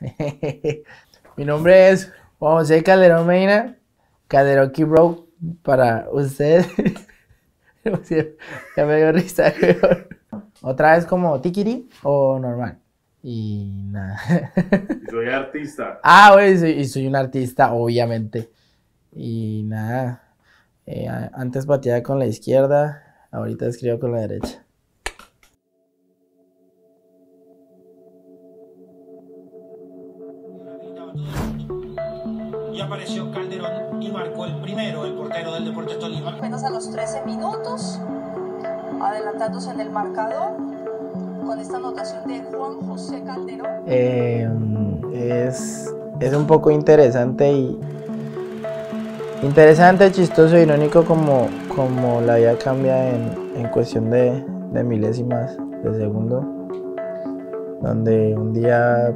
Mi nombre es Juan José Calderón Medina, Calderoki Bro para usted. ya me dio risa, Otra vez como tikiri o normal. Y nada. soy artista. Ah, güey, y soy un artista, obviamente. Y nada. Eh, antes bateaba con la izquierda, ahorita escribo con la derecha. Apareció Calderón y marcó el primero, el portero del Deportes Tolima. Apenas a los 13 minutos, adelantándose en el marcador, con esta anotación de Juan José Calderón. Eh, es, es un poco interesante y interesante, chistoso, irónico como, como la vida cambia en, en cuestión de, de milésimas de segundo, donde un día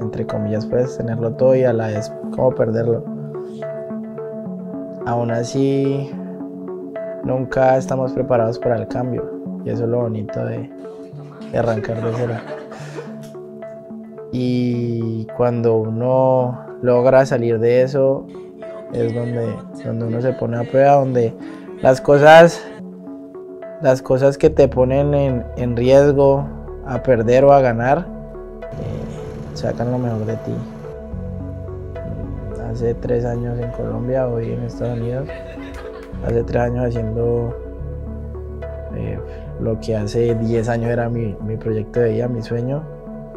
entre comillas, puedes tenerlo todo y a la vez como perderlo. Aún así, nunca estamos preparados para el cambio y eso es lo bonito de, arrancar de cero. Y cuando uno logra salir de eso, es donde, donde uno se pone a prueba, donde las cosas, las cosas que te ponen en, en riesgo a perder o a ganar, sacan lo mejor de ti. Hace tres años en Colombia, hoy en Estados Unidos. Hace tres años haciendo eh, lo que hace diez años era mi, proyecto de vida, mi sueño,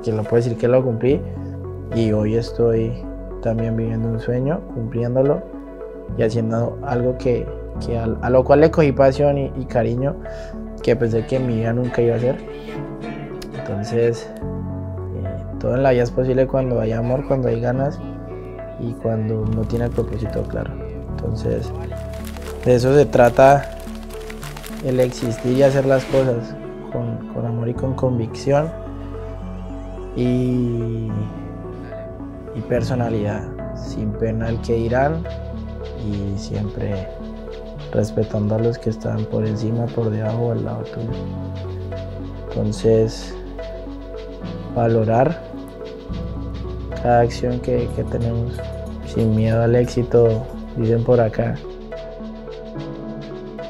que no puedo decir que lo cumplí. Y hoy estoy también viviendo un sueño, cumpliéndolo y haciendo algo que, a, lo cual le cogí pasión y, cariño que pensé que mi vida nunca iba a hacer. Entonces, todo en la vida es posible cuando hay amor, cuando hay ganas y cuando uno tiene el propósito claro. Entonces, de eso se trata el existir y hacer las cosas con, amor y con convicción y, personalidad, sin pena al que dirán y siempre respetando a los que están por encima, por debajo o al lado tuyo. Entonces, valorar cada acción que, tenemos sin miedo al éxito, dicen por acá.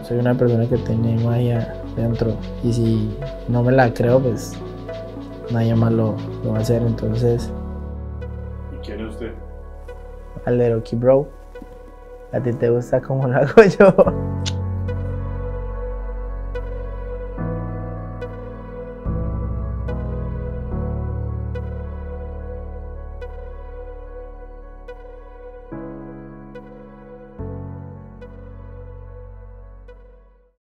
Soy una persona que tiene magia dentro y si no me la creo, pues nadie más lo, va a hacer. Entonces. ¿Y quién es usted? Alderoki Bro. ¿A ti te gusta como lo hago yo?